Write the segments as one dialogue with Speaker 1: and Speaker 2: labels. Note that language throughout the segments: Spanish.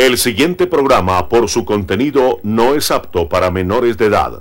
Speaker 1: El siguiente programa, por su contenido, no es apto para menores de edad.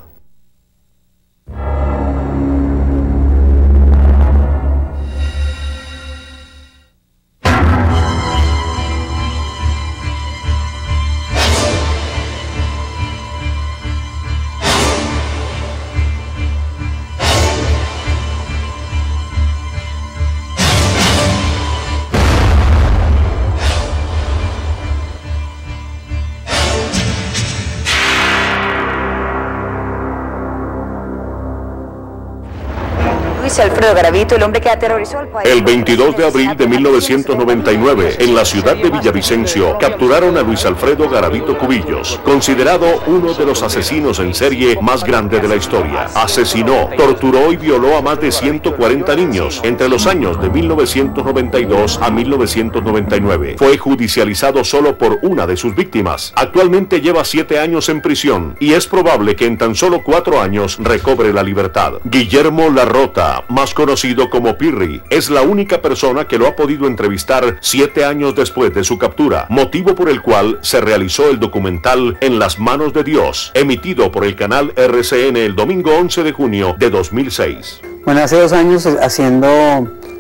Speaker 2: Alfredo Garavito, el hombre que aterrorizó al país.
Speaker 1: El 22 de abril de 1999, en la ciudad de Villavicencio, capturaron a Luis Alfredo Garavito Cubillos, considerado uno de los asesinos en serie más grandes de la historia. Asesinó, torturó y violó a más de 140 niños entre los años de 1992 a 1999. Fue judicializado solo por una de sus víctimas. Actualmente lleva siete años en prisión y es probable que en tan solo cuatro años recobre la libertad. Guillermo Larrota, más conocido como Pirri, es la única persona que lo ha podido entrevistar siete años después de su captura, motivo por el cual se realizó el documental En las manos de Dios, emitido por el canal RCN el domingo 11 de junio de 2006.
Speaker 3: Bueno, hace dos años eh, haciendo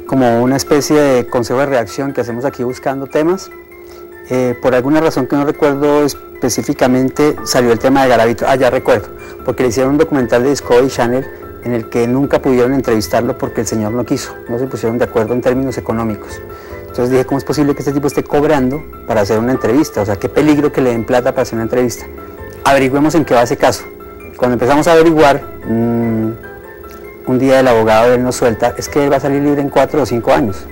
Speaker 3: como una especie de consejo de reacción que hacemos aquí buscando temas, eh, por alguna razón que no recuerdo específicamente salió el tema de Garavito, ah ya recuerdo, porque le hicieron un documental de Discovery Channel en el que nunca pudieron entrevistarlo porque el señor no quiso, no se pusieron de acuerdo en términos económicos. Entonces dije, ¿cómo es posible que este tipo esté cobrando para hacer una entrevista? O sea, qué peligro que le den plata para hacer una entrevista. Averigüemos en qué va ese caso. Cuando empezamos a averiguar, mm, un día el abogado él nos suelta, es que él va a salir libre en cuatro o cinco años.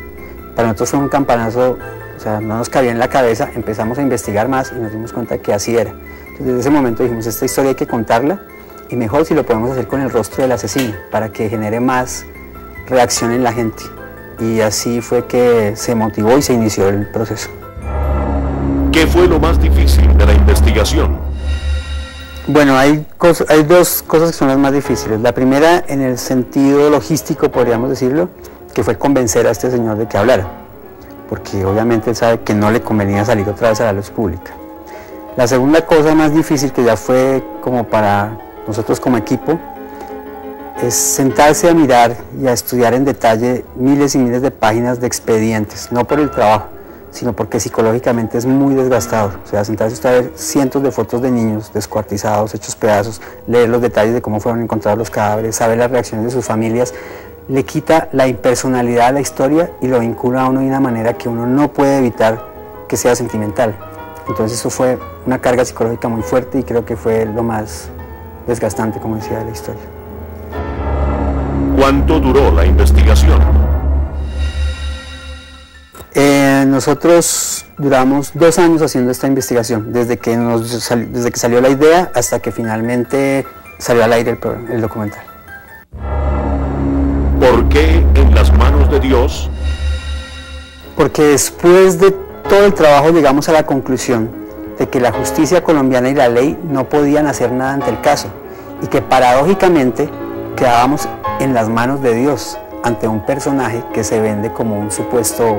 Speaker 3: Para nosotros fue un campanazo, o sea, no nos cabía en la cabeza, empezamos a investigar más y nos dimos cuenta que así era. Entonces desde ese momento dijimos, esta historia hay que contarla y mejor si lo podemos hacer con el rostro del asesino para que genere más reacción en la gente. Y así fue que se motivó y se inició el proceso.
Speaker 1: ¿Qué fue lo más difícil de la investigación?
Speaker 3: Bueno, hay, hay dos cosas que son las más difíciles. La primera en el sentido logístico, podríamos decirlo, que fue convencer a este señor de que hablara, porque obviamente él sabe que no le convenía salir otra vez a la luz pública. La segunda cosa más difícil, que ya fue como para nosotros como equipo, es sentarse a mirar y a estudiar en detalle miles y miles de páginas de expedientes, no por el trabajo, sino porque psicológicamente es muy desgastador. O sea, sentarse a ver cientos de fotos de niños descuartizados, hechos pedazos, leer los detalles de cómo fueron encontrados los cadáveres, saber las reacciones de sus familias, le quita la impersonalidad a la historia y lo vincula a uno de una manera que uno no puede evitar que sea sentimental. Entonces eso fue una carga psicológica muy fuerte y creo que fue lo más desgastante, como decía la historia.
Speaker 1: ¿Cuánto duró la investigación?
Speaker 3: Eh, nosotros duramos dos años haciendo esta investigación, desde que, nos, desde que salió la idea hasta que finalmente salió al aire el, el documental.
Speaker 1: ¿Por qué en las manos de Dios?
Speaker 3: Porque después de todo el trabajo llegamos a la conclusión de que la justicia colombiana y la ley no podían hacer nada ante el caso y que paradójicamente quedábamos en las manos de Dios ante un personaje que se vende como un supuesto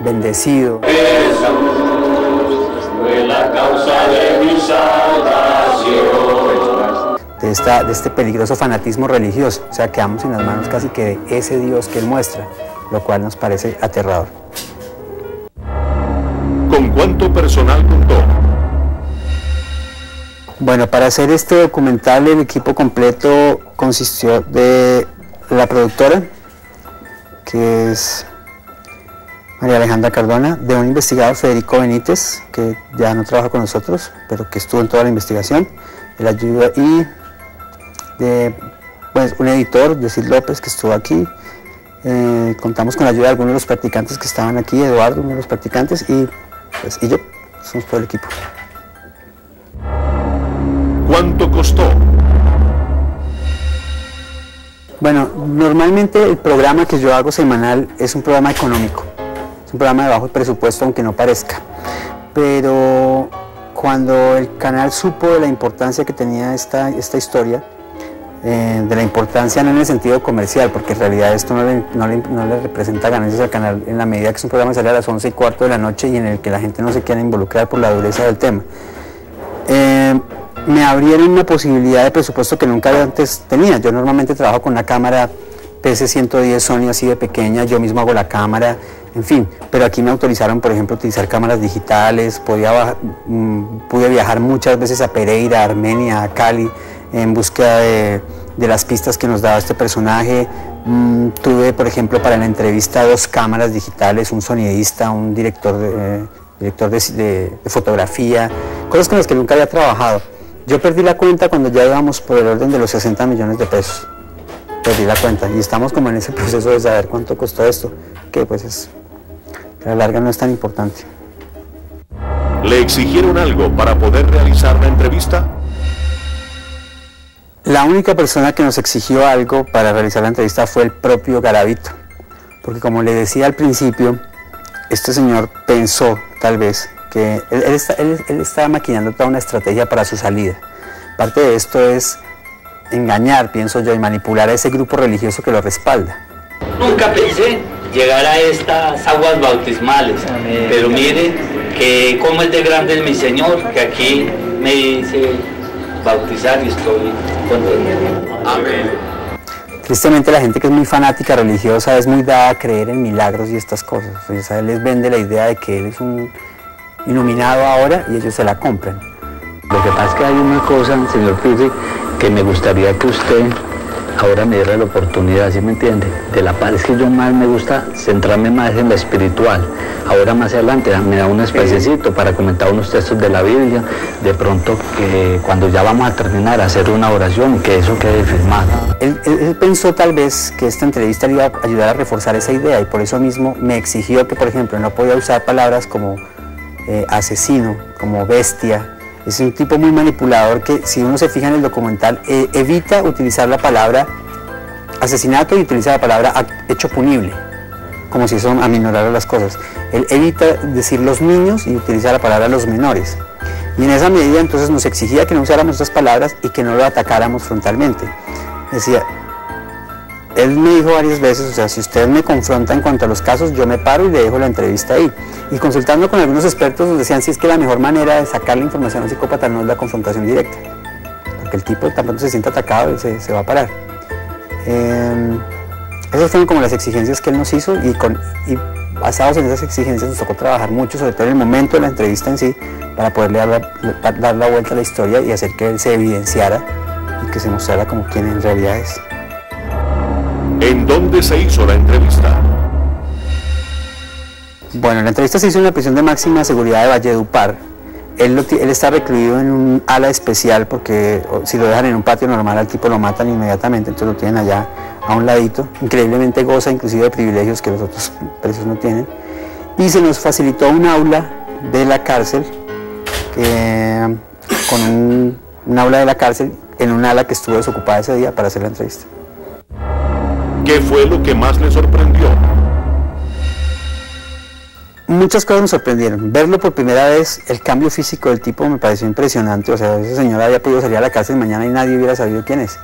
Speaker 3: bendecido. De, esta, de este peligroso fanatismo religioso, o sea, quedamos en las manos casi que de ese Dios que él muestra, lo cual nos parece aterrador.
Speaker 1: ¿Con cuánto personal contó?
Speaker 3: Bueno, para hacer este documental el equipo completo consistió de la productora, que es María Alejandra Cardona, de un investigador Federico Benítez, que ya no trabaja con nosotros, pero que estuvo en toda la investigación, el ayuda y de pues, un editor, Decir López, que estuvo aquí. Eh, contamos con la ayuda de algunos de los practicantes que estaban aquí, Eduardo, uno de los practicantes, y, pues, y yo, somos todo el equipo.
Speaker 1: ¿Cuánto costó?
Speaker 3: Bueno, normalmente el programa que yo hago semanal es un programa económico, es un programa de bajo presupuesto aunque no parezca, pero cuando el canal supo de la importancia que tenía esta, historia, eh, de la importancia no en el sentido comercial, porque en realidad esto no le, representa ganancias al canal en la medida que es un programa sale a las 11 y cuarto de la noche y en el que la gente no se quiere involucrar por la dureza del tema. Eh, me abrieron una posibilidad de presupuesto que nunca antes tenía. Yo normalmente trabajo con una cámara PC110 Sony así de pequeña, yo mismo hago la cámara, en fin, pero aquí me autorizaron, por ejemplo, utilizar cámaras digitales, podía, mm, pude viajar muchas veces a Pereira, a Armenia, a Cali, en búsqueda de, las pistas que nos daba este personaje. Mm, tuve, por ejemplo, para la entrevista dos cámaras digitales, un sonidista, un director de, director de, fotografía, cosas con las que nunca había trabajado. Yo perdí la cuenta cuando ya íbamos por el orden de los 60 millones de pesos. Perdí la cuenta y estamos como en ese proceso de saber cuánto costó esto, que pues es, a la larga no es tan importante.
Speaker 1: ¿Le exigieron algo para poder realizar la entrevista?
Speaker 3: La única persona que nos exigió algo para realizar la entrevista fue el propio Garavito, porque como le decía al principio, este señor pensó tal vez que él, estaba maquinando toda una estrategia para su salida. Parte de esto es engañar, pienso yo, y manipular a ese grupo religioso que lo respalda.
Speaker 4: Nunca pensé llegar a estas aguas bautismales, pero mire que como es de grande mi Señor, que aquí me dice bautizar y estoy contento. Amén.
Speaker 3: Tristemente la gente que es muy fanática religiosa es muy dada a creer en milagros y estas cosas. O sea, les vende la idea de que él es un iluminado ahora y ellos se la compran.
Speaker 5: Lo que pasa es que hay una cosa, señor Pirri, que me gustaría que usted ahora me diera la oportunidad, ¿sí me entiende? De la paz, es que yo más me gusta centrarme más en lo espiritual. Ahora más adelante me da un espacecito para comentar unos textos de la Biblia, de pronto que cuando ya vamos a terminar hacer una oración y que eso quede firmado.
Speaker 3: Él, él, pensó tal vez que esta entrevista le iba a ayudar a reforzar esa idea y por eso mismo me exigió que, por ejemplo, no podía usar palabras como eh, asesino, como bestia, es un tipo muy manipulador que si uno se fija en el documental eh, evita utilizar la palabra asesinato y utiliza la palabra hecho punible, como si eso aminorara las cosas. Él evita decir los niños y utiliza la palabra los menores. Y en esa medida entonces nos exigía que no usáramos estas palabras y que no lo atacáramos frontalmente. Decía, él me dijo varias veces, o sea, si usted me confronta en cuanto a los casos, yo me paro y le dejo la entrevista ahí. Y consultando con algunos expertos nos decían si es que la mejor manera de sacar la información a un psicópata no es la confrontación directa. Porque el tipo tan pronto se siente atacado y se, va a parar. Eh, esas fueron como las exigencias que él nos hizo y, con, basados en esas exigencias nos tocó trabajar mucho, sobre todo en el momento de la entrevista en sí, para poderle dar la, dar la vuelta a la historia y hacer que él se evidenciara y que se mostrara como quien en realidad es.
Speaker 1: ¿En dónde se hizo la entrevista?
Speaker 3: Bueno, la entrevista se hizo en la prisión de máxima seguridad de Valledupar. Él, él está recluido en un ala especial porque si lo dejan en un patio normal al tipo lo matan inmediatamente, entonces lo tienen allá a un ladito. Increíblemente goza inclusive de privilegios que los otros presos no tienen. Y se nos facilitó un aula de la cárcel, con un, un aula de la cárcel en un ala que estuvo desocupada ese día para hacer la entrevista.
Speaker 1: ¿Qué fue lo que más le sorprendió?
Speaker 3: Muchas cosas me sorprendieron. Verlo por primera vez, el cambio físico del tipo me pareció impresionante. O sea, ese señor había podido salir a la cárcel mañana y nadie hubiera sabido quién es.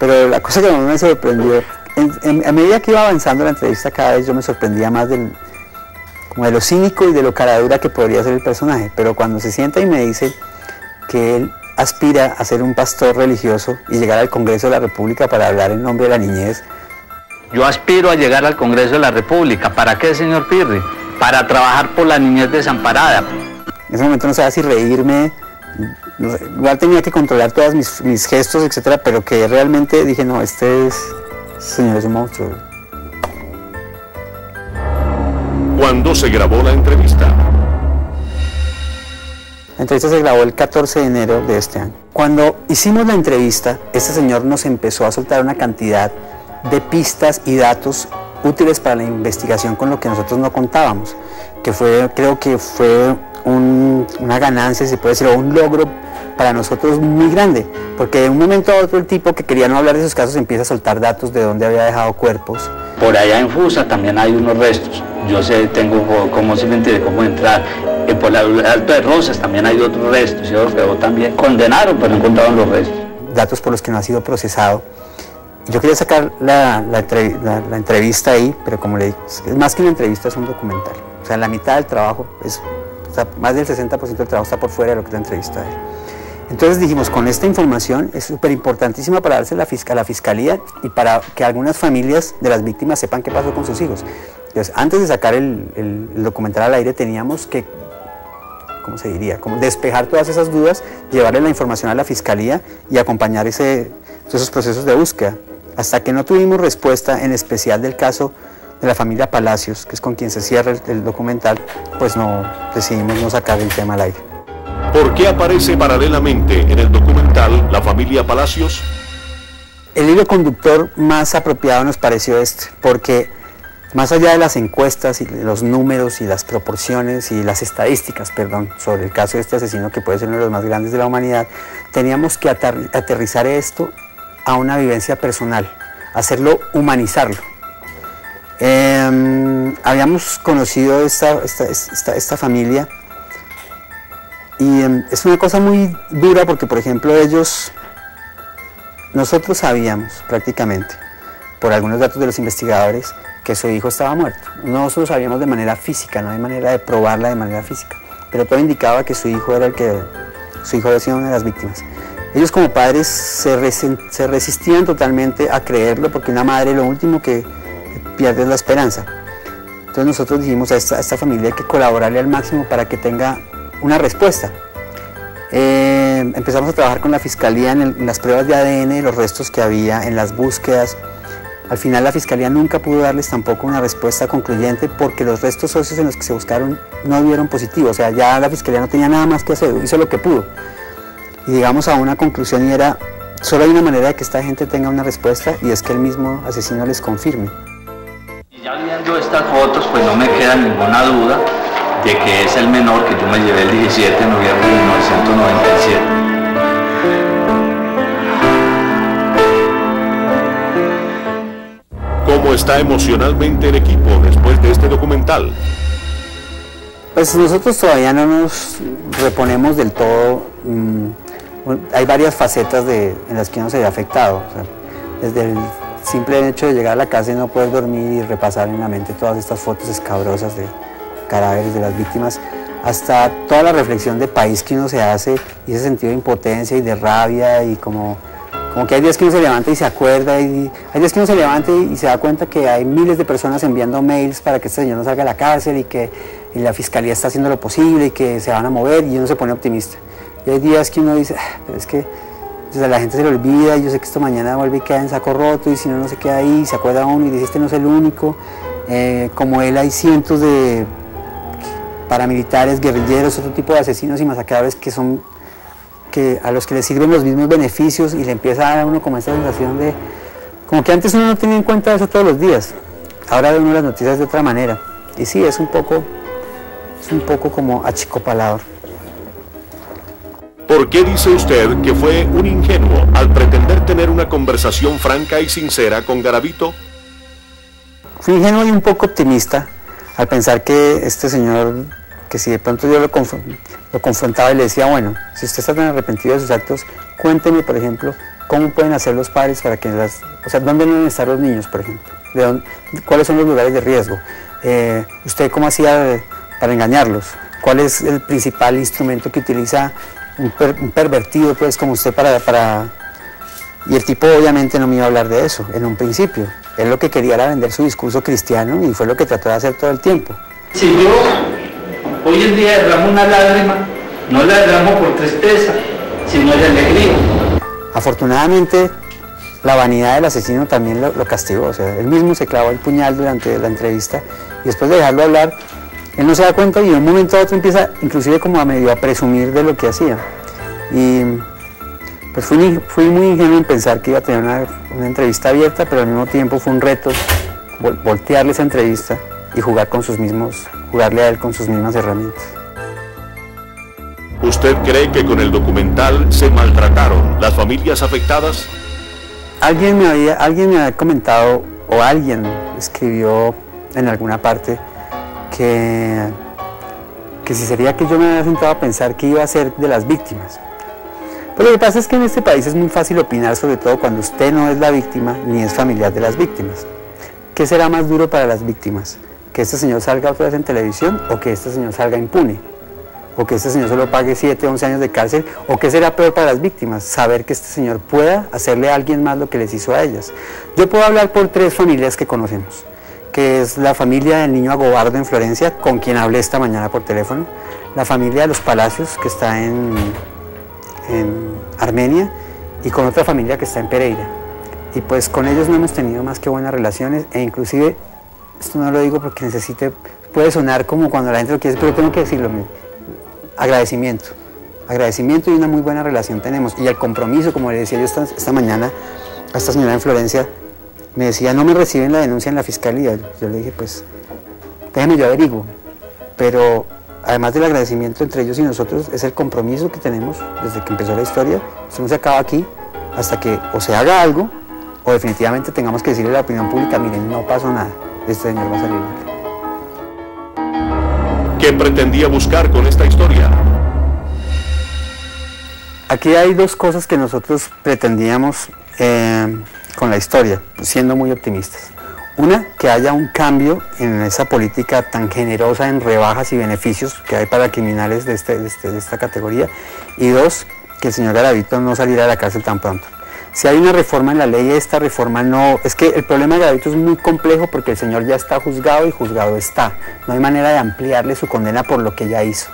Speaker 3: Pero la cosa que más me sorprendió, a medida que iba avanzando la entrevista, cada vez yo me sorprendía más del, como de lo cínico y de lo caradura que podría ser el personaje. Pero cuando se sienta y me dice que él aspira a ser un pastor religioso y llegar al Congreso de la República para hablar en nombre de la niñez,
Speaker 5: yo aspiro a llegar al Congreso de la República. ¿Para qué, señor Pirri? Para trabajar por la niñez desamparada.
Speaker 3: En ese momento no sabía si reírme, igual tenía que controlar todos mis, gestos, etcétera, pero que realmente dije, no, este es, señor es un monstruo.
Speaker 1: ¿Cuándo se grabó la entrevista?
Speaker 3: La entrevista se grabó el 14 de enero de este año. Cuando hicimos la entrevista, este señor nos empezó a soltar una cantidad de pistas y datos útiles para la investigación con lo que nosotros no contábamos, que fue, creo que fue una ganancia, se puede decir, o un logro para nosotros muy grande, porque de un momento a otro el tipo que quería no hablar de esos casos empieza a soltar datos de dónde había dejado cuerpos.
Speaker 5: Por allá en Fusa también hay unos restos, yo sé, tengo cómo se de cómo entrar. Y eh, por el Alto de Rosas también hay otros restos, yo creo también condenaron, pero no encontraron los restos.
Speaker 3: datos por los que no ha sido procesado. Yo quería sacar la, entrevista ahí, pero como le digo, más que una entrevista, es un documental. O sea, la mitad del trabajo, es, más del 60% del trabajo está por fuera de lo que es la entrevista de. Entonces dijimos, con esta información es súper importantísima para darse la a la fiscalía y para que algunas familias de las víctimas sepan qué pasó con sus hijos. Entonces, antes de sacar el, el documental al aire, teníamos que ¿cómo se diría? Como despejar todas esas dudas, llevarle la información a la fiscalía y acompañar ese, esos procesos de búsqueda. Hasta que no tuvimos respuesta, en especial del caso de la familia Palacios, que es con quien se cierra el, documental, pues no decidimos no sacar el tema al aire.
Speaker 1: ¿Por qué aparece paralelamente en el documental la familia Palacios?
Speaker 3: El hilo conductor más apropiado nos pareció este, porque más allá de las encuestas y los números y las proporciones y las estadísticas, perdón, sobre el caso de este asesino que puede ser uno de los más grandes de la humanidad, teníamos que aterrizar esto a una vivencia personal, hacerlo, humanizarlo. Em, habíamos conocido esta, esta, familia y em, es una cosa muy dura porque, por ejemplo, ellos, nosotros sabíamos prácticamente, por algunos datos de los investigadores, que su hijo estaba muerto. Nosotros sabíamos de manera física, no hay manera de probarla de manera física, pero todo indicaba que su hijo era el que, su hijo había sido una de las víctimas. Ellos como padres se, resistían totalmente a creerlo porque una madre lo último que pierde es la esperanza. Entonces nosotros dijimos a esta, familia que colaborarle al máximo para que tenga una respuesta. Eh, empezamos a trabajar con la fiscalía en, las pruebas de ADN, los restos que había, en las búsquedas, al final la Fiscalía nunca pudo darles tampoco una respuesta concluyente porque los restos socios en los que se buscaron no dieron positivo, o sea, ya la Fiscalía no tenía nada más que hacer, hizo lo que pudo. Y llegamos a una conclusión y era, solo hay una manera de que esta gente tenga una respuesta y es que el mismo asesino les confirme.
Speaker 4: Y ya viendo estas fotos, pues no me queda ninguna duda de que es el menor que yo me llevé el 17 de noviembre de 1997.
Speaker 1: ¿Cómo está emocionalmente el equipo después de este documental?
Speaker 3: Pues nosotros todavía no nos reponemos del todo. Mm, hay varias facetas de, en las que uno se ve afectado. desde el simple hecho de llegar a la casa y no poder dormir y repasar en la mente todas estas fotos escabrosas de cadáveres de las víctimas, hasta toda la reflexión de país que uno se hace y ese sentido de impotencia y de rabia y como como que hay días que uno se levanta y se acuerda, y hay días que uno se levanta y, se da cuenta que hay miles de personas enviando mails para que este señor no salga de la cárcel y que la fiscalía está haciendo lo posible y que se van a mover y uno se pone optimista. Y hay días que uno dice, ah, pero es que la gente se le olvida yo sé que esto mañana vuelve y queda en saco roto y si no, no se queda ahí, se acuerda uno y dice, este no es el único. Eh, como él hay cientos de paramilitares, guerrilleros, otro tipo de asesinos y masacradores que son que a los que le sirven los mismos beneficios y le empieza a dar a uno como esa sensación de, como que antes uno no tenía en cuenta eso todos los días, ahora ve uno las noticias de otra manera. Y sí, es un poco, es un poco como achicopalador.
Speaker 1: ¿Por qué dice usted que fue un ingenuo al pretender tener una conversación franca y sincera con Garavito?
Speaker 3: Fui ingenuo y un poco optimista al pensar que este señor, que si de pronto yo lo, confrontaba y le decía, bueno, si usted está tan arrepentido de sus actos, cuénteme, por ejemplo, cómo pueden hacer los padres para que las, o sea, dónde deben estar los niños, por ejemplo, ¿De dónde, cuáles son los lugares de riesgo, eh, usted cómo hacía para engañarlos, cuál es el principal instrumento que utiliza un, pervertido, pues, como usted para, para, y el tipo obviamente no me iba a hablar de eso en un principio, él lo que quería era vender su discurso cristiano y fue lo que trató de hacer todo el tiempo.
Speaker 4: Si yo Hoy en día derramo una lágrima, no la derramo por tristeza, sino de alegría.
Speaker 3: Afortunadamente, la vanidad del asesino también lo, castigó. O sea, él mismo se clavó el puñal durante la entrevista y después de dejarlo hablar, él no se da cuenta y de un momento a otro empieza inclusive como a medio a presumir de lo que hacía. Y pues fui, fui muy ingenuo en pensar que iba a tener una, una entrevista abierta, pero al mismo tiempo fue un reto voltearle esa entrevista y jugar con sus mismos, jugarle a él con sus mismas herramientas.
Speaker 1: ¿Usted cree que con el documental se maltrataron las familias afectadas?
Speaker 3: Alguien me había, alguien me había comentado o alguien escribió en alguna parte que, que si sería que yo me había sentado a pensar que iba a ser de las víctimas. Pues lo que pasa es que en este país es muy fácil opinar, sobre todo cuando usted no es la víctima ni es familiar de las víctimas. ¿Qué será más duro para las víctimas? ¿Que este señor salga otra vez en televisión o que este señor salga impune? ¿O que este señor solo pague 7, 11 años de cárcel? ¿O qué será peor para las víctimas? Saber que este señor pueda hacerle a alguien más lo que les hizo a ellas. Yo puedo hablar por tres familias que conocemos, que es la familia del niño Agobardo en Florencia, con quien hablé esta mañana por teléfono, la familia de los Palacios, que está en, en Armenia, y con otra familia que está en Pereira. Y pues con ellos no hemos tenido más que buenas relaciones e inclusive, esto no lo digo porque necesite, puede sonar como cuando la gente lo quiere, pero tengo que decirlo, agradecimiento. Agradecimiento y una muy buena relación tenemos. Y el compromiso, como le decía yo esta, esta mañana a esta señora en Florencia, me decía, no me reciben la denuncia en la fiscalía. Yo le dije, pues, déjeme yo averiguo. Pero además del agradecimiento entre ellos y nosotros, es el compromiso que tenemos desde que empezó la historia. Esto no se acaba aquí hasta que o se haga algo o definitivamente tengamos que decirle a la opinión pública, miren, no pasó nada, este señor va a salir
Speaker 1: ¿Qué pretendía buscar con esta historia?
Speaker 3: Aquí hay dos cosas que nosotros pretendíamos eh, con la historia, siendo muy optimistas. Una, que haya un cambio en esa política tan generosa en rebajas y beneficios que hay para criminales de, este, de, este, de esta categoría. Y dos, que el señor Garavito no saliera de la cárcel tan pronto si hay una reforma en la ley, esta reforma no... Es que el problema de Garavito es muy complejo porque el señor ya está juzgado y juzgado está. No hay manera de ampliarle su condena por lo que ya hizo.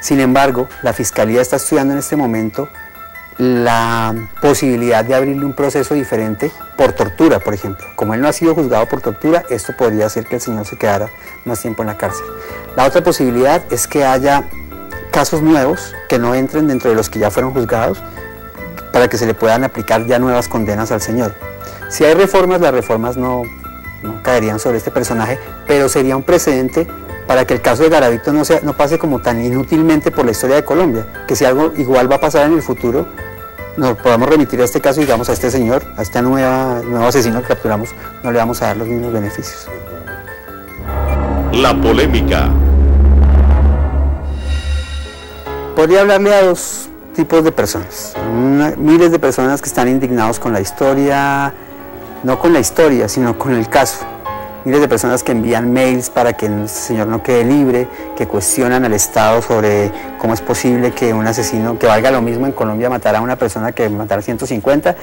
Speaker 3: Sin embargo, la Fiscalía está estudiando en este momento la posibilidad de abrirle un proceso diferente por tortura, por ejemplo. Como él no ha sido juzgado por tortura, esto podría hacer que el señor se quedara más tiempo en la cárcel. La otra posibilidad es que haya casos nuevos que no entren dentro de los que ya fueron juzgados para que se le puedan aplicar ya nuevas condenas al Señor. Si hay reformas, las reformas no, caerían sobre este personaje, pero sería un precedente para que el caso de Garavito no, sea, no pase como tan inútilmente por la historia de Colombia, que si algo igual va a pasar en el futuro, nos podamos remitir a este caso y digamos a este señor, a este nueva, nuevo asesino que capturamos, no le vamos a dar los mismos beneficios.
Speaker 1: La polémica.
Speaker 3: Podría hablarle a dos tipos de personas. miles de personas que están indignados con la historia, no con la historia, sino con el caso. Miles de personas que envían mails para que el señor no quede libre, que cuestionan al Estado sobre cómo es posible que un asesino, que valga lo mismo en Colombia matar a una persona que matar a 150.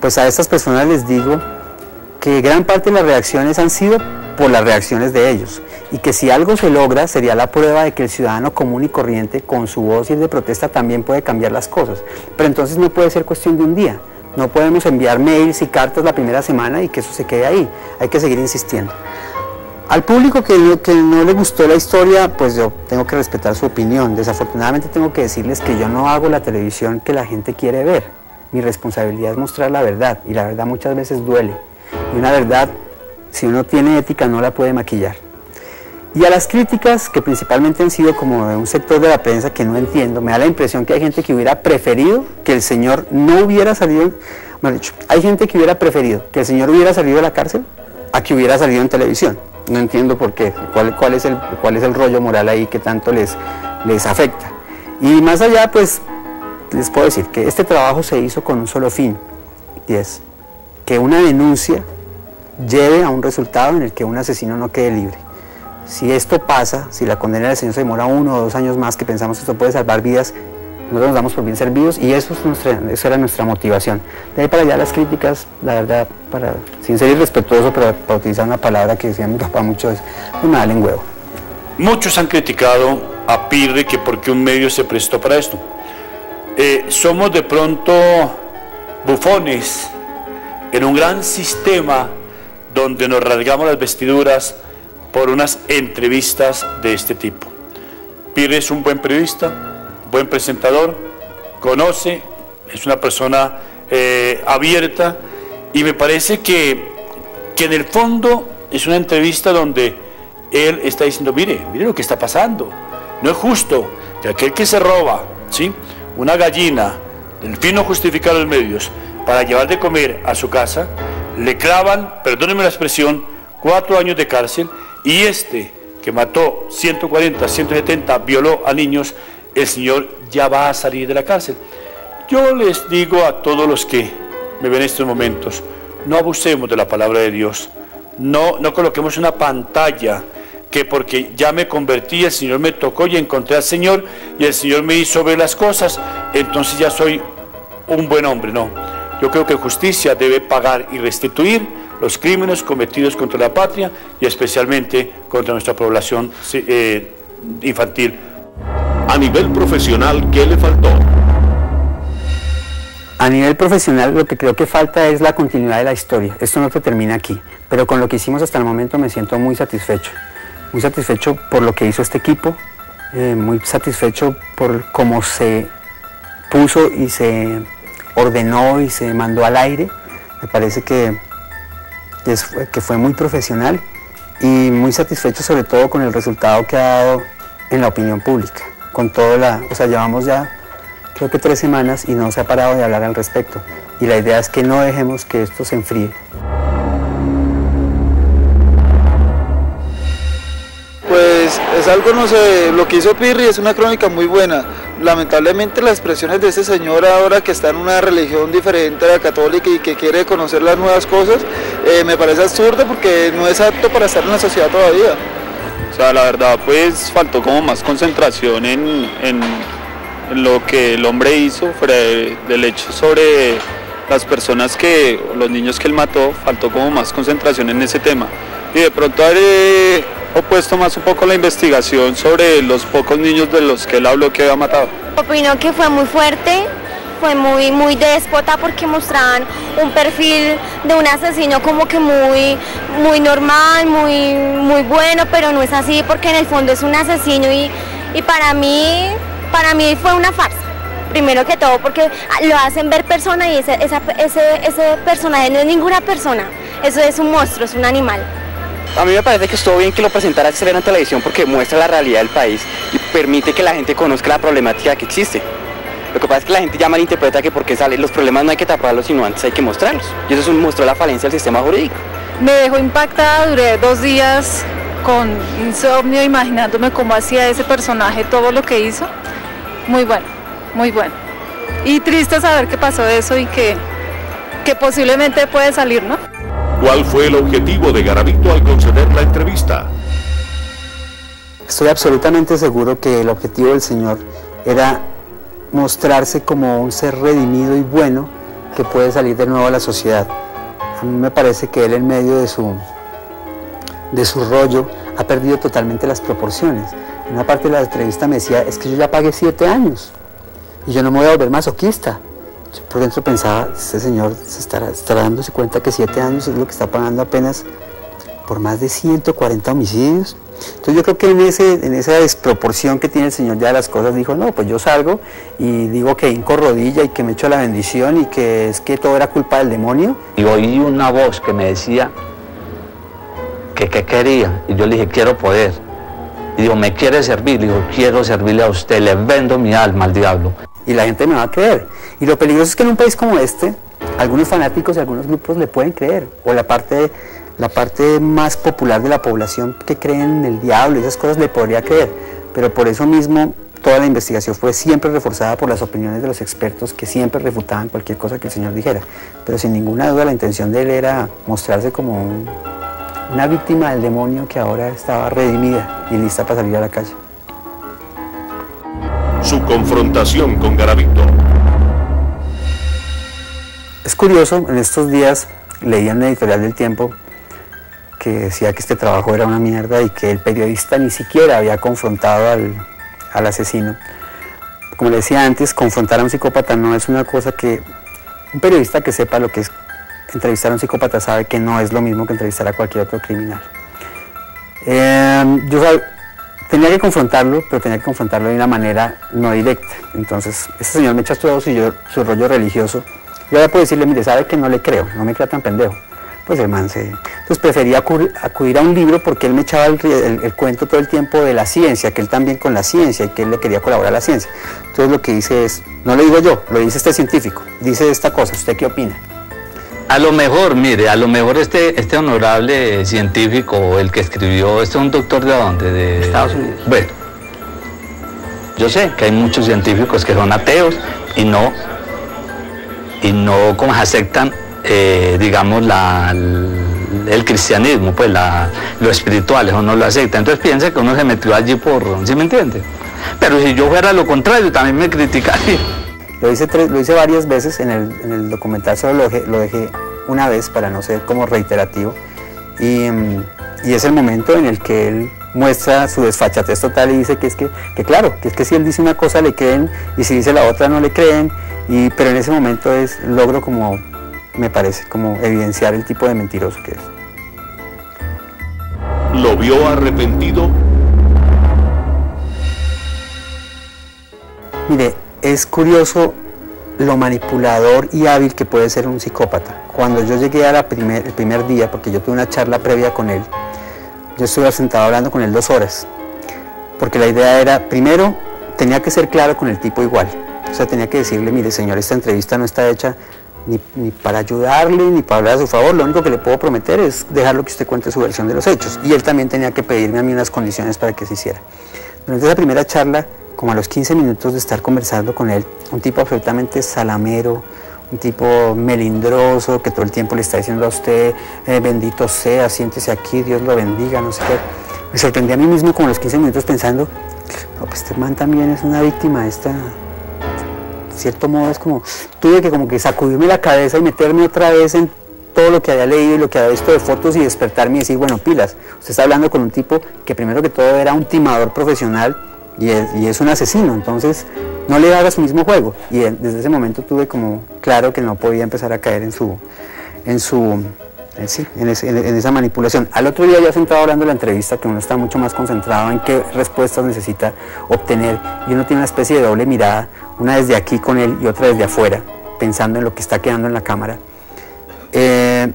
Speaker 3: Pues a estas personas les digo que gran parte de las reacciones han sido por las reacciones de ellos y que si algo se logra sería la prueba de que el ciudadano común y corriente con su voz y de protesta también puede cambiar las cosas. Pero entonces no puede ser cuestión de un día. No podemos enviar mails y cartas la primera semana y que eso se quede ahí. Hay que seguir insistiendo. Al público que, que no le gustó la historia, pues yo tengo que respetar su opinión. Desafortunadamente tengo que decirles que yo no hago la televisión que la gente quiere ver. Mi responsabilidad es mostrar la verdad y la verdad muchas veces duele. Y una verdad, si uno tiene ética, no la puede maquillar. Y a las críticas, que principalmente han sido como de un sector de la prensa que no entiendo, me da la impresión que hay gente que hubiera preferido que el señor no hubiera salido, dicho, hay gente que hubiera preferido que el señor hubiera salido de la cárcel a que hubiera salido en televisión. No entiendo por qué, cuál, es, el, rollo moral ahí que tanto les afecta. Y más allá, pues, les puedo decir que este trabajo se hizo con un solo fin, y es que una denuncia lleve a un resultado en el que un asesino no quede libre. Si esto pasa, si la condena del Señor se demora uno o dos años más, que pensamos que esto puede salvar vidas, nosotros nos damos por bien servidos y eso, es nuestra, eso era nuestra motivación. De ahí para allá las críticas, la verdad, para, sin ser irrespetuoso, pero para utilizar una palabra que decía mi papá mucho, es un mal en huevo.
Speaker 6: Muchos han criticado a Pirre que porque un medio se prestó para esto. Eh, somos de pronto bufones en un gran sistema donde nos rasgamos las vestiduras por unas entrevistas de este tipo. Pirre es un buen periodista, buen presentador, conoce, es una persona eh, abierta y me parece que, que en el fondo es una entrevista donde él está diciendo, mire, mire lo que está pasando. No es justo que aquel que se roba, ¿sí? Una gallina, el fin no justificar los medios, para llevar de comer a su casa, le clavan, perdónenme la expresión, cuatro años de cárcel y este que mató 140, 170, violó a niños, el señor ya va a salir de la cárcel. Yo les digo a todos los que me ven en estos momentos, no abusemos de la palabra de Dios, no, no coloquemos una pantalla que porque ya me convertí, el Señor me tocó y encontré al Señor y el Señor me hizo ver las cosas, entonces ya soy un buen hombre. No, yo creo que justicia debe pagar y restituir los crímenes cometidos contra la patria y especialmente contra nuestra población eh, infantil.
Speaker 1: A nivel profesional, ¿qué le faltó?
Speaker 3: A nivel profesional lo que creo que falta es la continuidad de la historia. Esto no se termina aquí, pero con lo que hicimos hasta el momento me siento muy satisfecho. Muy satisfecho por lo que hizo este equipo, eh, muy satisfecho por cómo se puso y se ordenó y se mandó al aire. Me parece que, que fue muy profesional y muy satisfecho sobre todo con el resultado que ha dado en la opinión pública. Con todo la, o sea, llevamos ya creo que tres semanas y no se ha parado de hablar al respecto. Y la idea es que no dejemos que esto se enfríe.
Speaker 7: Pues es algo, no sé, lo que hizo Pirri es una crónica muy buena. Lamentablemente las expresiones de este señor ahora que está en una religión diferente a la católica y que quiere conocer las nuevas cosas, eh, me parece absurdo porque no es apto para estar en la sociedad todavía.
Speaker 8: O sea, la verdad, pues faltó como más concentración en, en lo que el hombre hizo, del hecho sobre las personas que, los niños que él mató, faltó como más concentración en ese tema. Y de pronto habré opuesto más un poco la investigación sobre los pocos niños de los que él habló que había matado.
Speaker 9: Opino que fue muy fuerte, fue muy, muy déspota porque mostraban un perfil de un asesino como que muy, muy normal, muy, muy bueno, pero no es así porque en el fondo es un asesino y, y para mí para mí fue una farsa. Primero que todo porque lo hacen ver persona y ese, ese, personaje no es ninguna persona. Eso es un monstruo, es un animal.
Speaker 10: A mí me parece que estuvo bien que lo presentara en la televisión porque muestra la realidad del país y permite que la gente conozca la problemática que existe. Lo que pasa es que la gente ya malinterpreta que porque sale los problemas no hay que taparlos, sino antes hay que mostrarlos. Y eso es un, mostró la falencia del sistema jurídico.
Speaker 11: Me dejó impactada, duré dos días con insomnio, imaginándome cómo hacía ese personaje todo lo que hizo muy bueno, muy bueno. Y triste saber que pasó eso y que, que posiblemente puede salir, ¿no?
Speaker 1: ¿Cuál fue el objetivo de Garavito al conceder la entrevista?
Speaker 3: Estoy absolutamente seguro que el objetivo del Señor era mostrarse como un ser redimido y bueno que puede salir de nuevo a la sociedad. A mí me parece que él en medio de su, de su rollo ha perdido totalmente las proporciones una parte de la entrevista me decía, es que yo ya pagué siete años y yo no me voy a volver masoquista. Yo por dentro pensaba, este señor se estará, estará dándose cuenta que siete años es lo que está pagando apenas por más de 140 homicidios. Entonces yo creo que en, ese, en esa desproporción que tiene el Señor ya de las cosas dijo, no, pues yo salgo y digo que hinco rodilla y que me echo la bendición y que es que todo era culpa del demonio.
Speaker 5: Y oí una voz que me decía que qué quería y yo le dije, quiero poder. Y digo, ¿me quiere servir? digo, quiero servirle a usted, le vendo mi alma al diablo.
Speaker 3: Y la gente me va a creer. Y lo peligroso es que en un país como este, algunos fanáticos y algunos grupos le pueden creer. O la parte, la parte más popular de la población que creen en el diablo y esas cosas le podría creer. Pero por eso mismo toda la investigación fue siempre reforzada por las opiniones de los expertos que siempre refutaban cualquier cosa que el Señor dijera. Pero sin ninguna duda la intención de él era mostrarse como un una víctima del demonio que ahora estaba redimida y lista para salir a la calle.
Speaker 1: Su confrontación con Garavito.
Speaker 3: Es curioso, en estos días leí en el editorial del Tiempo que decía que este trabajo era una mierda y que el periodista ni siquiera había confrontado al, al asesino. Como le decía antes, confrontar a un psicópata no es una cosa que un periodista que sepa lo que es entrevistar a un psicópata sabe que no es lo mismo que entrevistar a cualquier otro criminal. Em, yo tenía que confrontarlo, pero tenía que confrontarlo de una manera no directa. Entonces, ese señor me echa todo su, su rollo religioso. Yo ahora puedo decirle, mire, sabe que no le creo, no me crea tan pendejo. Pues el man se... Entonces prefería acudir, a un libro porque él me echaba el, el, cuento todo el tiempo de la ciencia, que él también con la ciencia y que él le quería colaborar a la ciencia. Entonces lo que dice es, no lo digo yo, lo dice este científico, dice esta cosa, ¿usted qué opina?
Speaker 5: A lo mejor, mire, a lo mejor este, este honorable científico, el que escribió, ¿este es un doctor de dónde? De
Speaker 3: Estados Unidos.
Speaker 5: Bueno, yo sé que hay muchos científicos que son ateos y no y no como aceptan, eh, digamos, la, el cristianismo, pues la, lo espiritual, eso no lo acepta. Entonces piensa que uno se metió allí por, ¿sí me entiende? Pero si yo fuera lo contrario, también me criticaría.
Speaker 3: Lo hice, lo hice varias veces en el, en el documental, solo lo dejé, lo dejé, una vez para no ser como reiterativo. Y, mm, y, es el momento en el que él muestra su desfachatez total y dice que es que, que, claro, que es que si él dice una cosa le creen y si dice la otra no le creen, y, pero en ese momento es logro como, me parece, como evidenciar el tipo de mentiroso que es.
Speaker 1: ¿Lo vio arrepentido?
Speaker 3: Mire, es curioso lo manipulador y hábil que puede ser un psicópata. Cuando yo llegué a la primer, el primer día, porque yo tuve una charla previa con él, yo estuve sentado hablando con él dos horas, porque la idea era, primero, tenía que ser claro con el tipo igual. O sea, tenía que decirle, mire señor, esta entrevista no está hecha ni, ni, para ayudarle, ni para hablar a su favor. Lo único que le puedo prometer es dejarlo que usted cuente su versión de los hechos. Y él también tenía que pedirme a mí unas condiciones para que se hiciera. Durante esa primera charla, como a los 15 minutos de estar conversando con él, un tipo absolutamente salamero, un tipo melindroso que todo el tiempo le está diciendo a usted, eh, bendito sea, siéntese aquí, Dios lo bendiga, no sé qué. Me sorprendí a mí mismo como a los 15 minutos pensando, no, pues este man también es una víctima de esta, cierto modo es como, tuve que como que sacudirme la cabeza y meterme otra vez en todo lo que había leído y lo que había visto de fotos y despertarme y decir, bueno, pilas, usted está hablando con un tipo que primero que todo era un timador profesional y es, y es un asesino, entonces no le haga su mismo juego. Y desde ese momento tuve como claro que no podía empezar a caer en su, en su, sí, en, esa manipulación. Al otro día ya sentado hablando de la entrevista, que uno está mucho más concentrado en qué respuestas necesita obtener y uno tiene una especie de doble mirada, una desde aquí con él y otra desde afuera, pensando en lo que está quedando en la cámara. Eh,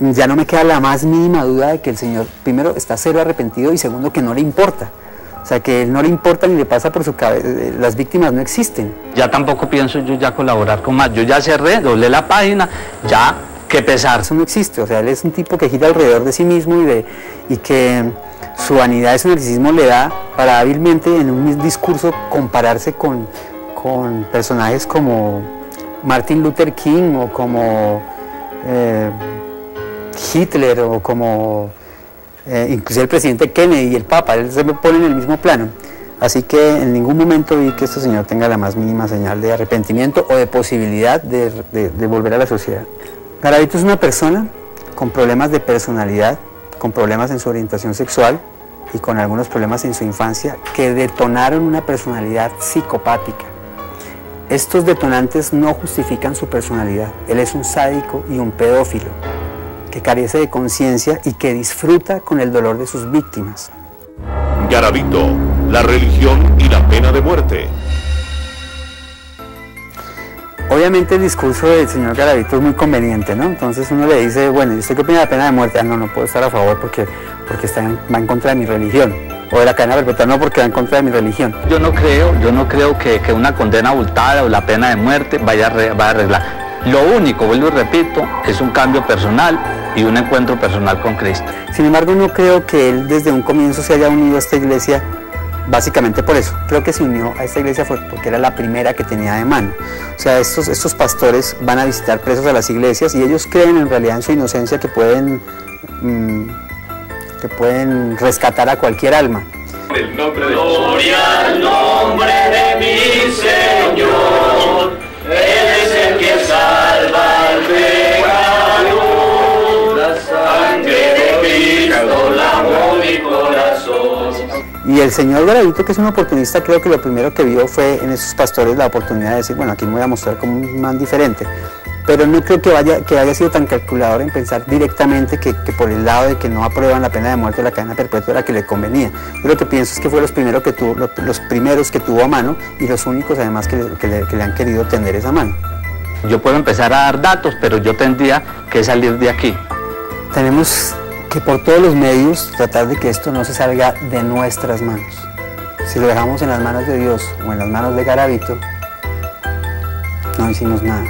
Speaker 3: ya no me queda la más mínima duda de que el señor, primero, está cero arrepentido y segundo, que no le importa. O sea, que no le importa ni le pasa por su cabeza, las víctimas no existen.
Speaker 5: Ya tampoco pienso yo ya colaborar con más, yo ya cerré, doblé la página, ya, qué pesar.
Speaker 3: Eso no existe, o sea, él es un tipo que gira alrededor de sí mismo y, que su vanidad y su narcisismo le da para hábilmente en un discurso compararse con, personajes como Martin Luther King o como eh, Hitler o como eh, inclusive el presidente Kennedy y el Papa, él se pone en el mismo plano. Así que en ningún momento vi que este señor tenga la más mínima señal de arrepentimiento o de posibilidad de volver a la sociedad. Garavito es una persona con problemas de personalidad, con problemas en su orientación sexual y con algunos problemas en su infancia que detonaron una personalidad psicopática. Estos detonantes no justifican su personalidad. Él es un sádico y un pedófilo que carece de conciencia y que disfruta con el dolor de sus víctimas.
Speaker 1: Garavito, la religión y la pena de muerte.
Speaker 3: Obviamente el discurso del señor Garavito es muy conveniente, ¿no? Entonces uno le dice, bueno, ¿y usted qué opina de la pena de muerte? Ah, no, no puedo estar a favor porque, porque está en, va en contra de mi religión. O de la cadena perpetua, no, porque va en contra de mi religión.
Speaker 5: Yo no creo, yo no creo que, que una condena abultada o la pena de muerte vaya vaya a arreglar. Lo único, vuelvo y repito, es un cambio personal y un encuentro personal con Cristo.
Speaker 3: Sin embargo, no creo que él desde un comienzo se haya unido a esta iglesia básicamente por eso. Creo que se unió a esta iglesia fue porque era la primera que tenía de mano. O sea, estos, estos pastores van a visitar presos a las iglesias y ellos creen en realidad en su inocencia que pueden, mmm, que pueden rescatar a cualquier alma.
Speaker 12: Gloria al nombre de mi Señor,
Speaker 3: Y el señor Garavito, que es un oportunista, creo que lo primero que vio fue en esos pastores la oportunidad de decir, bueno, aquí me voy a mostrar como un man diferente. Pero no creo que, vaya, que haya sido tan calculador en pensar directamente que, que, por el lado de que no aprueban la pena de muerte o la cadena perpetua era que le convenía. Yo lo que pienso es que fue los primeros que tuvo, los primeros que tuvo a mano y los únicos además que le, que le, que le han querido tender esa mano.
Speaker 5: Yo puedo empezar a dar datos, pero yo tendría que salir de aquí.
Speaker 3: Tenemos que por todos los medios tratar de que esto no se salga de nuestras manos. Si lo dejamos en las manos de Dios o en las manos de Garavito, no hicimos nada.